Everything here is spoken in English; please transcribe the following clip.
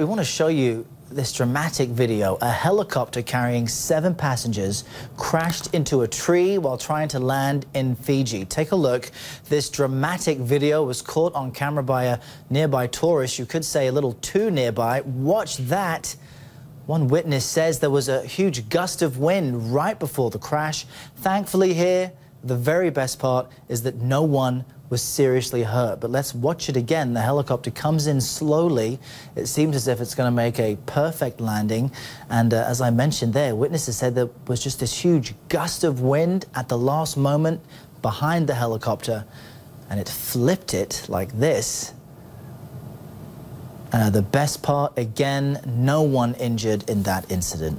We want to show you this dramatic video. A helicopter carrying seven passengers crashed into a tree while trying to land in Fiji. Take a look. This dramatic video was caught on camera by a nearby tourist. You could say a little too nearby. Watch that. One witness says there was a huge gust of wind right before the crash. Thankfully here, the very best part is that no one was seriously hurt. But let's watch it again. The helicopter comes in slowly. It seems as if it's going to make a perfect landing. And uh, as I mentioned there, witnesses said there was just this huge gust of wind at the last moment behind the helicopter. And it flipped it like this. Uh, the best part, again, no one injured in that incident.